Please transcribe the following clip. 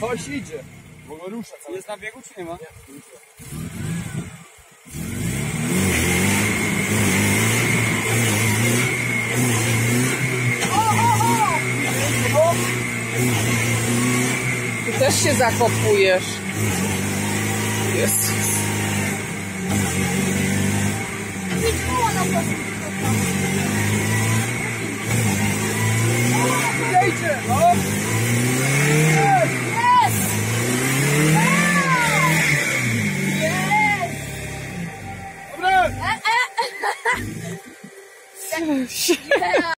Coś idzie. Bo go rusza cały Jest na biegu czy nie ma? Ty też się zakopujesz. Jezus. Idzie, 哎哎，哈哈，谢谢。